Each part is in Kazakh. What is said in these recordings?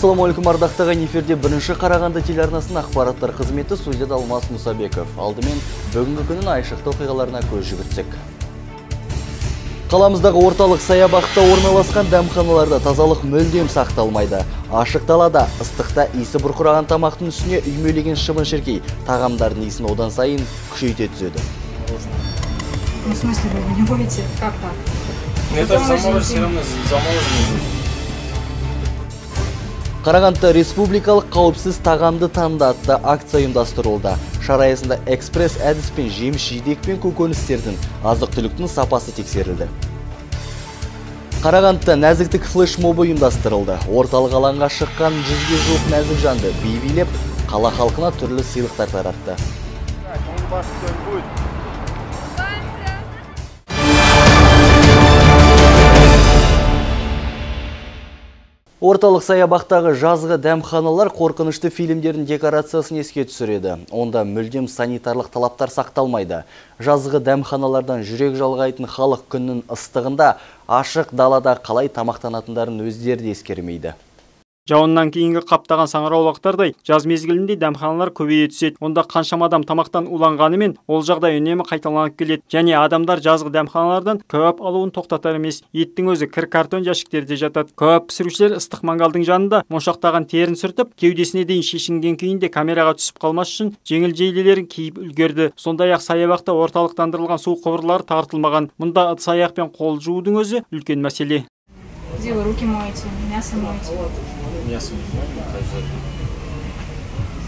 Ассаламу алейкум ардақтаған эфирде бірінші Қарағанды телеарнасының ақпараттар қызметі студияда Алмас Мұсабеков. Алдымен бүгінгі күнін айшықты оқиғаларына көз жүгіртсек. Қаламыздағы орталық саябақта орналасқан дәмханаларда тазалық мүлдем сақталмайды. Ашық далада, ыстықта иісі бұрқыраған тамақтың үстіне үймелеген шыбын шіркей тағамдардың иісін одан сайын күшейте түседі. В смысле, вы не будете? Как так? Это же Замороженный замороженный, все фильм. равно замороженный будет. Қарағандыда республикалық қауіпсіз тағамды таңда атты акция ұйымдастырылды. Шара аясында экспресс әдіспен жеміс жидек пен көкөністердің азық түліктің сапасы тексерілді. Қарағандыда нәзіктік флешмобы ұйымдастырылды. Орталық алаңға шыққан жүзге жуық нәзік жанды би билеп, қала халқына түрлі сыйлықтар таратты. Орталық саябақтағы жазғы дәмханалар қорқынышты фильмдердің декорациясын еске түсіреді. Онда мүлдем санитарлық талаптар сақталмайды. Жазғы дәмханалардан жүрек жалғайтын халық күннің ыстығында ашық далада қалай тамақтанатындарын өздері де ескермейді. Жауыннан кейінгі қаптаған саңырауқұлақтардай жаз мезгілінде дәмханалар көбейе түседі. Онда қаншама адам тамақтан уланғанымен ол жағдай үнемі қайталанып келеді. Және адамдар жазғы дәмханалардан кәуап алуын тоқтатар емес. Еттің өзі кір картон жәшіктерде жатады. Кәуап пісірушілер ыстық мангалдың жанында моншақтаған терін сүртіп, кеудесіне дейін шешінген күйінде камераға түсіп қалмас үшін жеңіл жейделерін киіп үлгерді. Сондай-ақ саябақта орталықтандырылған су құбырлары тартылмаған. Мұнда ыдыс аяқпен қол жуудың өзі үлкен мәселе. Где вы руки моете, мясо моете? Мясо не знаю, как же.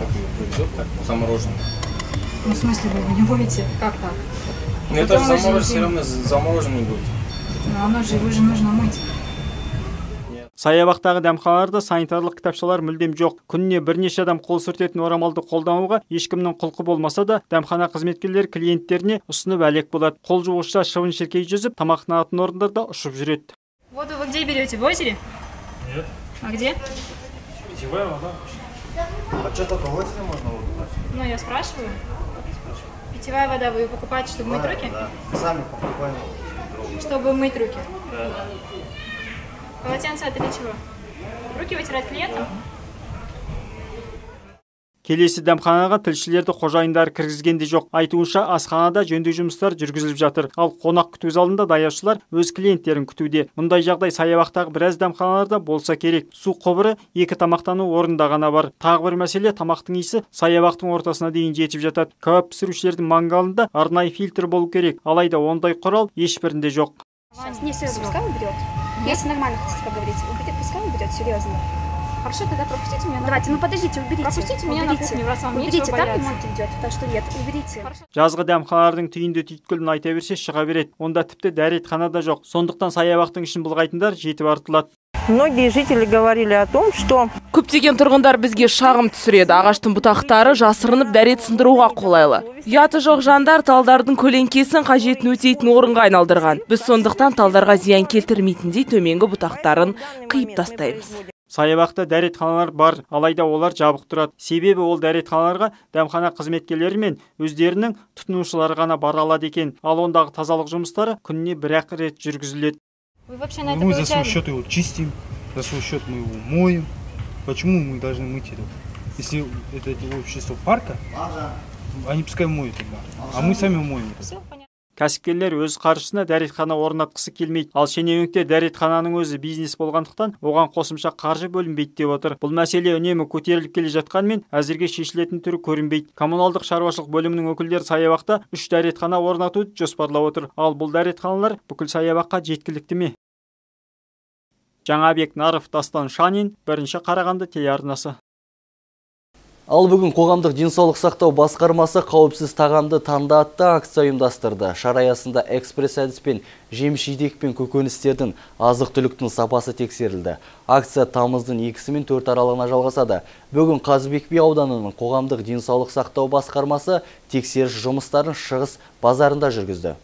Как ее повезет, так замороженный. Ну, в смысле, вы не будете? Как так? Ну это же Замороженный замороженный, все равно замороженный будет. Ну, оно же, его же нужно мыть. Саябақтағы дәмханаларда санитарлық кітапшалар мүлдем жоқ. Күніне бірнеше адам қол сүртетін орамалды қолдануға ешкімнің құлқы болмаса да, дәмхана қызметкерлері клиенттеріне ұсынып әлек болады. Қол жуғышта шыбын шіркей жүзіп, тамақтанатын орындарда ұшып жүреді. Воду вы где берете? В озере? Нет. А где? Питьевая вода. А что только в озере можно воду? Ну, я спрашиваю. Питьевая вода вы ее покупаете, чтобы мыть руки? Да. Сами покупаем. Чтобы мыть руки. Полотенце это для чего? Руки вытирать клиентам? Келесі дәмханаға тілшілерді қожайындары кіргізгенде жоқ. Айтуынша асханада жөндеу жұмыстары жүргізіліп жатыр. Ал қонақ күту залында даяшылар өз клиенттерін күтуде. Мұндай жағдай саябақтағы біраз дәмханаларда болса керек. Су құбыры екі тамақтану орнында ғана бар. Тағы бір мәселе тамақтың иісі саябақтың ортасына дейін жетіп жатады. Кәуап пісірушілердің мангалында арнайы фильтр болу керек. Алайда ондай құрал ешбірінде жоқ. Если нормально хотите поговорить, серьезно. Хорошо, тогда пропустите меня Давайте, ну подождите, уберите. Пропустите меня на уберите. кухню, раз вам уберите, там ремонт идет, так что нет, уберите. Жазғы дәмханалардың түйінді түйткілін айта берсе шыға береді. Онда тіпті дәретхана да жоқ. Сондықтан саябақтың ішін былғайтындар жетіп артылады. Многие жители говорили о том, что көптеген тұрғындар бізге шағым түсіреді ағаштың бұтақтары жасырынып дәрет сындыруға қолайлы ұяты жоқ жандар талдардың көлеңкесін қажетін өтейтін орынға айналдырған біз сондықтан талдарға зиян келтірмейтіндей төменгі бұтақтарын қиып тастаймыз Саябақта дәретханалар бар, алайда олар жабық тұрады. Себебі ол дәретханаларға дәмхана қызметкерлері мен өздерінің тұтынушылары ғана бара алады екен. Ал ондағы тазалық жұмыстары күніне бір ақ рет жүргізіледі. Вы вообще на это Мы за свой счет его чистим, за свой счет мы его моем. Почему мы должны мыть это? Если это общество парка, они пускай моют тогда, а мы сами моем. Все понятно. Кәсіпкерлер өз қаржысына дәретхана орнатқысы келмейді. Ал шенеунікте дәретхананың өзі бизнес болғандықтан оған қосымша қаржы бөлінбейді деп отыр. Бұл мәселе үнемі көтеріліп келе жатқанмен әзірге шешілетін түрі көрінбейді. Коммуналдық шаруашылық бөлімінің өкілдері саябақта үш дәретхана орнатуды жоспарлап отыр. Ал бұл дәретханалар бүкіл саябаққа жеткілікті ме? Жаңабек Наров Дастан Шанин, бірінші Қарағанды телеарнасы. Ал бүгін қоғамдық денсаулық сақтау басқармасы қауіпсіз тағамды таңда атты акция ұйымдастырды. Шара аясында экспресс әдіспен жеміс жидек пен көкөністердің азық түліктің сапасы тексерілді. Акция тамыздың 2 мен 4 аралығына жалғасады. Бүгін Қазыбек би ауданының қоғамдық денсаулық сақтау басқармасы тексеріс жұмыстарын шығыс базарында жүргізді.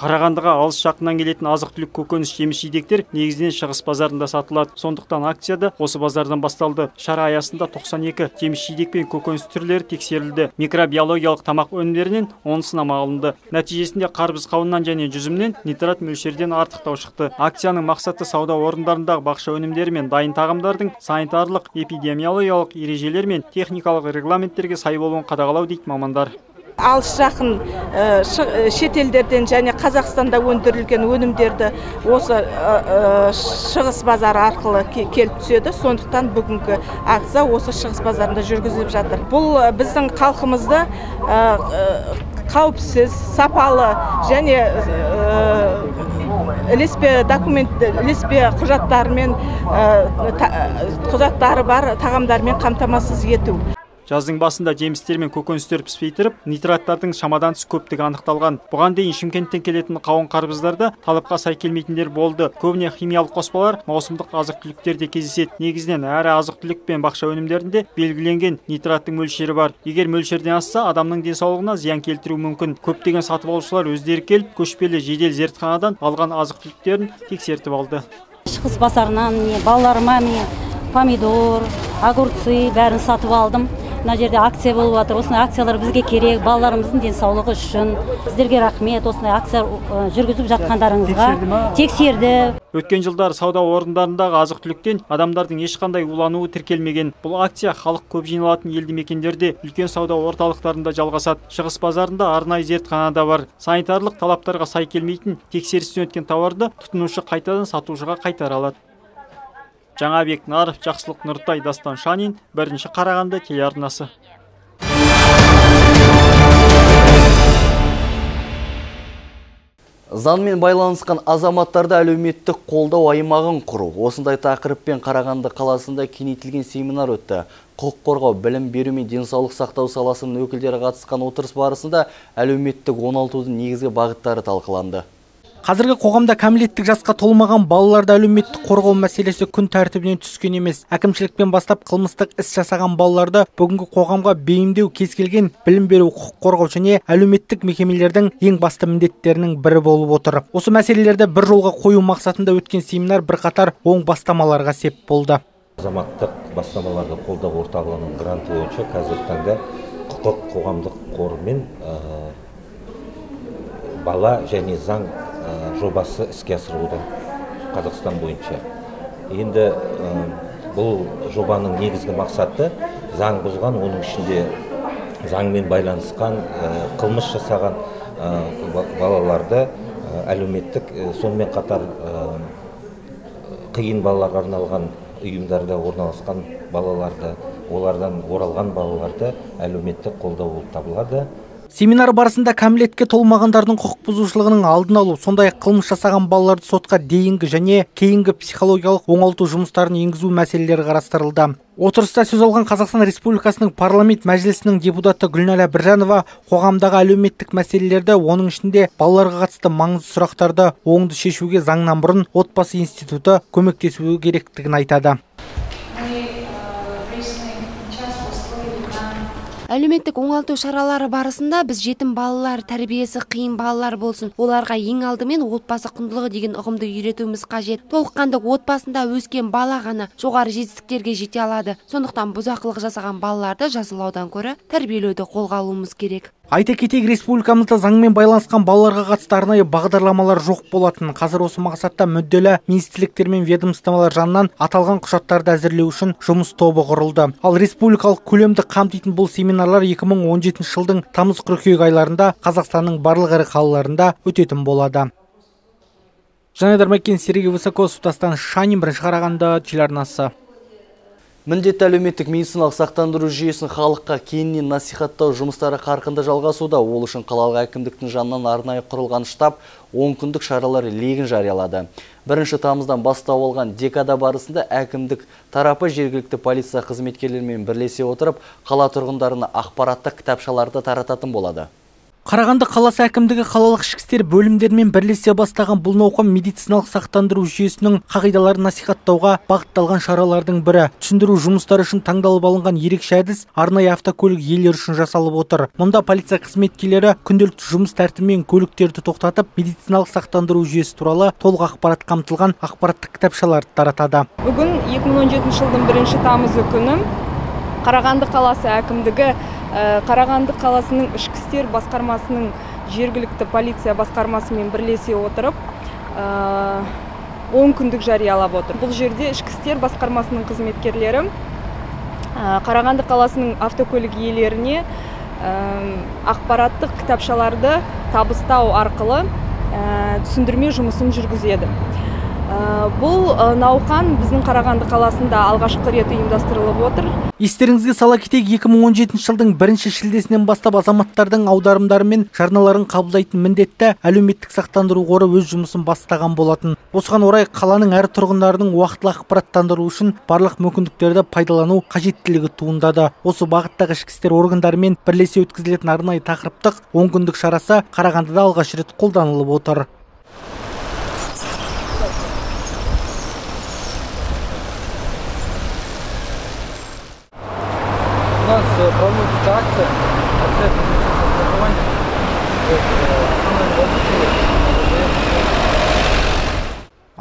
Қарағандыға алыс жақыннан келетін азық-түлік көкөніс жеміс жидектер негізінен шығыс базарында сатылады. Сондықтан акцияда осы базардан басталды. Шара аясында 92 жеміс жидек пен көкөніс түрлері тексерілді. Микробиологиялық тамақ өнімдерінен он сынама алынды. Нәтижесінде қарбыз қауыннан және жүзімнен нитрат мөлшерден артықтау шықты. Акцияның мақсаты сауда орындарындағы бақша өнімдері мен дайын тағамдардың санитарлық, эпидемиологиялық ережелер мен техникалық регламенттерге сай болуын қадағалау дейді мамандар алыс жақын шетелдерден және қазақстанда өндірілген өнімдерді осы шығыс базары арқылы келіп түседі. Сондықтан бүгінгі акция осы шығыс базарында жүргізіліп жатыр. Бұл біздің халқымызды қауіпсіз сапалы және ілеспе документ ілеспе құжаттарымен құжаттары бар тағамдармен қамтамасыз ету. Жаздың басында жемістер мен көкөністер піспей тұрып нитраттардың шамадан тыс көптігі анықталған. Бұған дейін шымкенттен келетін қауын қарбыздарда талапқа сай келмейтіндер болды. Көбіне химиялық қоспалар маусымдық азық түліктерде кездеседі. Негізінен әрі азық түлік пен бақша өнімдерінде белгіленген нитраттың мөлшері бар. Егер мөлшерден асса адамның денсаулығына зиян келтіруі мүмкін. Көптеген сатып алушылар өздері келіп көшпелі жедел зертханадан алған азық түліктерін тексертіп алды. Шығыс базарынан міне балаларыма міне помидор огурцы бәрін сатып алдым. Мына жерде акция болып жатыр осындай акциялар бізге керек балаларымыздың денсаулығы үшін. Сіздерге рахмет осындай акция жүргізіп жатқандарыңызға. Тексерді өткен жылдары сауда орындарындағы азық түліктен адамдардың ешқандай улануы тіркелмеген. Бұл акция халық көп жиналатын елді мекендерде үлкен сауда орталықтарында жалғасады. Шығыс базарында арнайы зертхана да бар. Санитарлық талаптарға сай келмейтін тексерістен өткен тауарды тұтынушы қайтадан сатушыға қайтара алады. Жаңабек наров жақсылық нұртай дастан шанин бірінші қарағанды телеарнасы Заңмен байланысқан азаматтарды әлеуметтік қолдау аймағын құру. Осындай тақырыппен Қарағанды қаласында кеңейтілген семинар өтті. Құқық қорғау, білім беру мен денсаулық сақтау саласының өкілдері қатысқан отырыс барысында әлеуметтік оңалтудың негізгі бағыттары талқыланды. Қазіргі қоғамда кәмелеттік жасқа толмаған балаларды әлеуметтік қорғау мәселесі күн тәртібінен түскен емес. Әкімшілікпен бастап қылмыстық іс жасаған балаларды бүгінгі қоғамға бейімдеу кез келген білім беру, құқық қорғау және әлеуметтік мекемелердің ең басты міндеттерінің бірі болып отыр. Осы мәселелерді бір жолға қою мақсатында өткен семинар бірқатар оң бастамаларға сеп болды. Азаматтық бастамаларды қолдау орталығының гранты бойынша қазіргі таңда құқық қоғамдық қорымен бала және заң жобасы іске асырылуда қазақстан бойынша. Енді бұл жобаның негізгі мақсаты заң бұзған оның ішінде заңмен байланысқан қылмыс жасаған балаларды әлеуметтік сонымен қатар қиын балаларға арналған ұйымдарда орналасқан балаларды олардан оралған балаларды әлеуметтік қолдау болып табылады. Семинар барысында кәмелетке толмағандардың құқық бұзушылығының алдын алу сондай ақ қылмыс жасаған балаларды сотқа дейінгі және кейінгі психологиялық оңалту жұмыстарын енгізу мәселелері қарастырылды. Отырыста сөз алған қазақстан республикасының парламент мәжілісінің депутаты гүлнәлә біржанова қоғамдағы әлеуметтік мәселелерді оның ішінде балаларға қатысты маңызды сұрақтарды оңды шешуге заңнан бұрын отбасы институты көмектесуі керектігін айтады. Әлеуметтік оңалту шаралары барысында біз жетім балалар тәрбиесі қиын балалар болсын оларға ең алдымен отбасы құндылығы деген ұғымды үйретуіміз қажет. Толыққанды отбасында өскен бала ғана жоғары жетістіктерге жете алады. Сондықтан бұзақылық жасаған балаларды жазалаудан гөрі тәрбиелеуді қолға алуымыз керек. Айта кетейік республикамызда заңмен байланысқан балаларға қатысты арнайы бағдарламалар жоқ болатын. Қазір осы мақсатта мүдделі министрліктер мен ведомстволар жанынан аталған құжаттарды әзірлеу үшін жұмыс тобы құрылды. Ал республикалық көлемді қамтитын бұл семинарлар 2017 жылдың тамыз қыркүйек айларында қазақстанның барлық ірі қалаларында өтетін болады. Жанайдар мәкен сергей высокосов дастан шанин бірінші қарағанды телеарнасы. Міндетті әлеуметтік медициналық сақтандыру жүйесін халыққа кеңінен насихаттау жұмыстары қарқынды жалғасуда. Ол үшін қалалық әкімдіктің жанынан арнайы құрылған штаб 10 күндік шаралары легін жариялады. Бірінші тамыздан бастау алған декада барысында әкімдік тарапы жергілікті полиция қызметкерлерімен бірлесе отырып, қала тұрғындарына ақпараттық кітапшаларды тарататын болады. Қарағанды қаласы әкімдігі қалалық ішкі істер бөлімдерімен бірлесе бастаған бұл науқан медициналық сақтандыру жүйесінің қағидаларын насихаттауға бағытталған шаралардың бірі. Түсіндіру жұмыстары үшін таңдалып алынған ерекше әдіс арнайы автокөлік иелері үшін жасалып отыр. Мұнда полиция қызметкерлері күнделікті жұмыс тәртібімен көліктерді тоқтатып, медициналық сақтандыру жүйесі туралы толық ақпарат қамтылған ақпараттық кітапшаларды таратады. Бүгін 2017 жылдың бірінші тамызы күні Қарағанды қаласы әкімдігі Қарағанды қаласының ішкі істер басқармасының жергілікті полиция басқармасымен бірлесе отырып 10 күндік жариялап отыр. Бұл жерде ішкі істер басқармасының қызметкерлері Қарағанды қаласының автокөлік иелеріне ақпараттық кітапшаларды табыстау арқылы түсіндірме жұмысын жүргізеді бұл науқан біздің қарағанды қаласында алғашқы рет ұйымдастырылып отыр. Естеріңізге сала кетейік 2017 жылдың бірінші шілдесінен бастап азаматтардың аударымдары мен жарналарын қабылдайтын міндетті әлеуметтік сақтандыру қоры өз жұмысын бастаған болатын. Осыған орай қаланың әр тұрғындарының уақытылы ақпараттандыру үшін барлық мүмкіндіктерді пайдалану қажеттілігі туындады. Осы бағыттағы ішкі істер органдарымен бірлесе өткізілетін арнайы тақырыптық он күндік шарасы қарағандыда алғаш рет қолданылып отыр.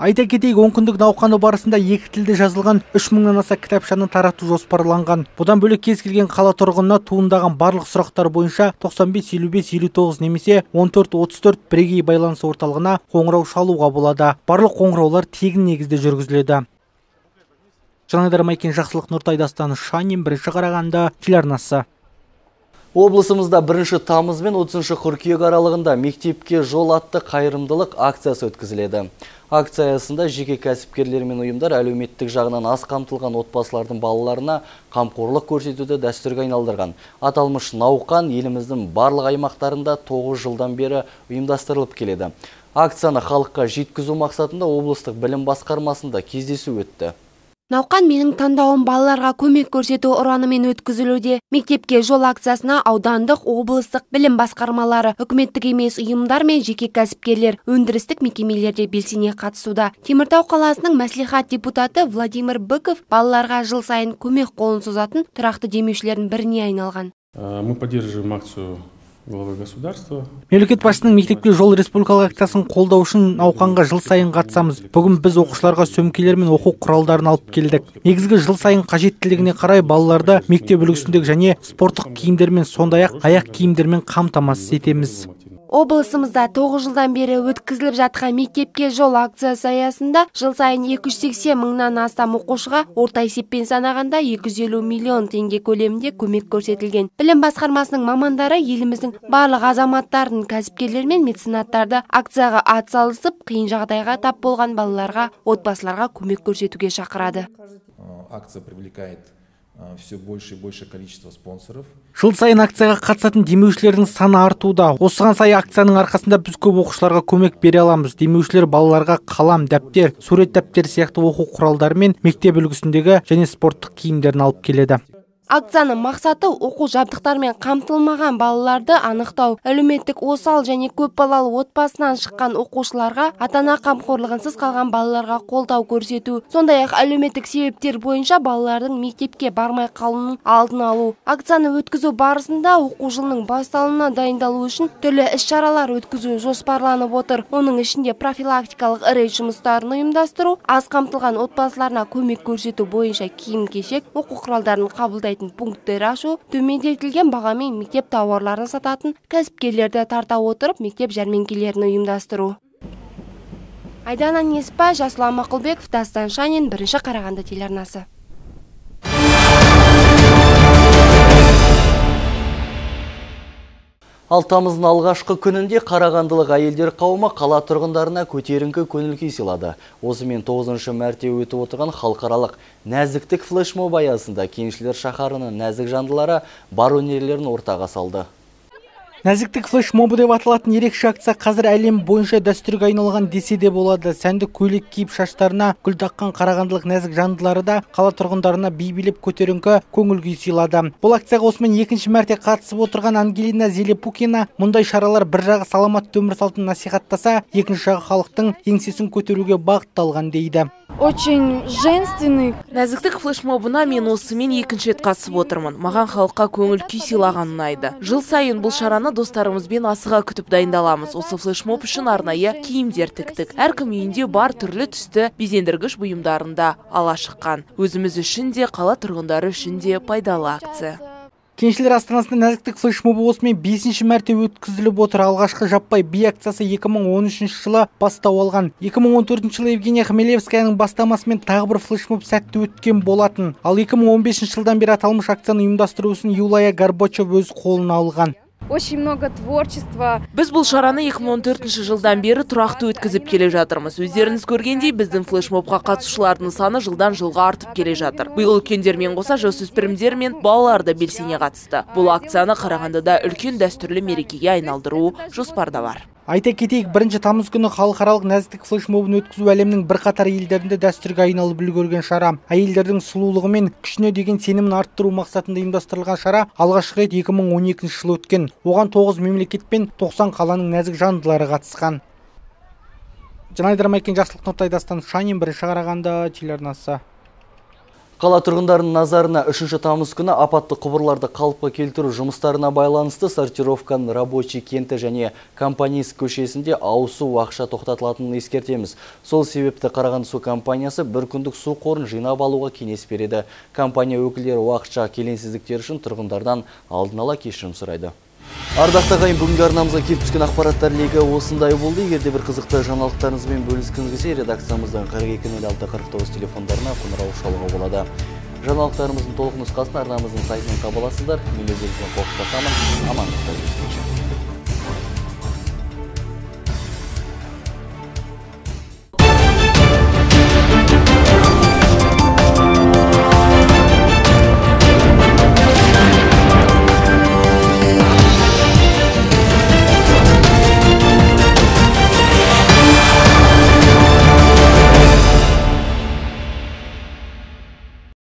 Айта кетейік, он күндік науқаны барысында екі тілде жазылған 3 мыңнан аса кітапшаны тарату жоспарланған. Бұдан бөлек кез келген қала тұрғынына туындаған барлық сұрақтар бойынша 95 55 59 немесе 14 34 бірегей байланыс орталығына қоңырау шалуға болады. Барлық қоңыраулар тегін негізде жүргізіледі. Жанайдар Майкен Жақсылық Нұртай Дастаны Шанин бірінші қарағанды телеарнасы. Облысымызда 1 тамыз бен 30 қыркүйек аралығында мектепке жол атты қайырымдылық акциясы өткізіледі. Акция аясында жеке кәсіпкерлер мен ұйымдар әлеуметтік жағынан аз қамтылған отбасылардың балаларына қамқорлық көрсетуді дәстүрге айналдырған. Аталмыш науқан еліміздің барлық аймақтарында 9 жылдан бері ұйымдастырылып келеді. Акцияны халыққа жеткізу мақсатында облыстық білім басқармасында кездесу өтті. Науқан менің таңдауым балаларға көмек көрсету ұранымен өткізілуде. Мектепке жол акциясына аудандық, облыстық білім басқармалары, үкіметтік емес ұйымдар мен жеке кәсіпкерлер, өндірістік мекемелерде белсене қатысуда. Теміртау қаласының мәслихат депутаты Владимир Быков балаларға жыл сайын көмек қолын созатын тұрақты демеушілердің біріне айналған. Мы поддерживаем акцию главы государства. Мемлекет басшысының мектепке жол республикалық акциясын қолдау үшін науқанға жыл сайын қатысамыз. Бүгін біз оқушыларға сөмкелер мен оқу құралдарын алып келдік. Негізгі жыл сайын қажеттілігіне қарай балаларды мектеп үлгісіндегі және спорттық киімдермен сондай-ақ аяқ киімдермен қамтамасыз етеміз. Облысымызда 9 жылдан бері өткізіліп жатқан мектепке жол акциясы аясында жыл сайын 280 мыңнан астам оқушыға орта есеппен санағанда 250 миллион теңге көлемінде көмек көрсетілген. Білім басқармасының мамандары еліміздің барлық азаматтарын, кәсіпкерлер мен меценаттарды акцияға атсалысып, қиын жағдайға тап болған балаларға, отбасыларға көмек көрсетуге шақырады. Акция привлекает все больше и больше количество спонсоров. Жыл сайын акцияға қатысатын демеушілердің саны артуда. Осыған сай акцияның арқасында біз көп оқушыларға көмек бере аламыз. Демеушілер балаларға қалам, дәптер, сурет дәптері сияқты оқу құралдары мен мектеп үлгісіндегі және спорттық киімдерін алып келеді. Акцияның мақсаты оқу жабдықтармен қамтылмаған балаларды анықтау, әлеуметтік осал және көп балалы отбасынан шыққан оқушыларға ата-ана қамқорлығынсыз қалған балаларға қолдау көрсету, сондай-ақ әлеуметтік себептер бойынша балалардың мектепке бармай қалуының алдын алу. Акцияны өткізу барысында оқу жылының басталуына дайындалу үшін түрлі іс-шаралар өткізу жоспарланып отыр. Оның ішінде профилактикалық рейд жұмыстарын ұйымдастыру, аз қамтылған отбасыларына көмек көрсету бойынша киім-кешек, оқу құралдарын қабылдайтын пункттер ашу төмендетілген бағамен мектеп тауарларын сататын кәсіпкерлерді тарта отырып мектеп жәрмеңкелерін ұйымдастыру. Айдана неспа жасұлан мақұлбеков дастан шанин бірінші қарағанды телеарнасы. Ал тамыздың алғашқы күнінде қарағандылық әйелдер қауымы қала тұрғындарына көтеріңкі көңіл күй сыйлады. Осымен 9-шы мәрте өтіп отырған халықаралық нәзіктік флешмоб аясында кеншілер шаһарының нәзік жандылары бар өнерлерін ортаға салды. Нәзіктік флешмобы деп аталатын ерекше акция қазір әлем бойынша дәстүрге айналған десе де болады. Сәнді көйлек киіп шаштарына гүл таққан қарағандылық нәзік жандылары да қала тұрғындарына би билеп көтеріңкі көңіл күй сыйлады. Бұл акцияға осымен екінші мәрте қатысып отырған ангелина зелепукина мұндай шаралар бір жағы саламатты өмір салтын насихаттаса екінші жағы халықтың еңсесін көтеруге бағытталған дейді. Очень женственный. Нәзіктік флешмобына мен осымен екінші рет қатысып отырмын. Маған халыққа көңіл күй сыйлаған ұнайды жыл сайын бұл шараны достарымызбен асыға күтіп дайындаламыз. Осы флешмоб үшін арнайы киімдер тіктік. Әркім үйінде бар түрлі түсті безендіргіш бұйымдарын да ала шыққан. Өзіміз үшін де қала тұрғындары үшін де пайдалы акция. Кеншілер астанасында нәзіктік флешмобы осымен бесінші мәрте өткізіліп отыр. Алғашқы жаппай би акциясы 2013 жылы бастау алған. 2014 жылы евгения хмелевскаяның бастамасымен тағы бір флешмоб сәтті өткен болатын. Ал 2015 жылдан бері аталмыш акцияны ұйымдастыру ісін юлая горбачев өз қолына алған. Очень много творчества. Біз бұл шараны 2014 жылдан бері тұрақты өткізіп келе жатырмыз. Өздеріңіз көргендей біздің флешмобқа қатысушылардың саны жылдан жылға артып келе жатыр. Биыл үлкендермен қоса жасөспірімдер мен балалар да белсене қатысты. Бұл акцияны қарағандыда үлкен дәстүрлі мерекеге айналдыру жоспарда бар. Айта кетейік бірінші тамыз күні халықаралық нәзіктік флешмобын өткізу әлемнің бірқатар елдерінде дәстүрге айналып үлгерген шара. Әйелдердің сұлулығы мен күшіне деген сенімін арттыру мақсатында ұйымдастырылған шара алғашқы рет 2012 жылы өткен. Оған 9 мемлекет пен 90 қаланың нәзік жандылары қатысқан. Жанайдар майкен жақсылық нұртай дастан шанин бірінші қарағанды телеарнасы. Қала тұрғындарының назарына 3 тамыз күні апатты құбырларды қалыпқа келтіру жұмыстарына байланысты сортировканың рабочий кенті және компаниясы көшесінде ауысу уақытша тоқтатылатынын ескертеміз. Сол себепті Қарағанды су компаниясы бір күндік су қорын жинап алуға кеңес береді. Компания өкілдері уақытша келеңсіздіктер үшін тұрғындардан алдын ала кешірім сұрайды. Ардақты ағайын бүгінгі арнамызға келіп түскен ақпараттар легі осындай болды. Егерде бір қызықты жаңалықтарыңызбен бөліскіңіз келсе, редакциямыздың 420649 телефондарына қоңырау шалуға болады. Жаңалықтарымыздың толық нұсқасын арнамыздың сайтынан таба аласыздар. Мен қоштасамын. Амандықта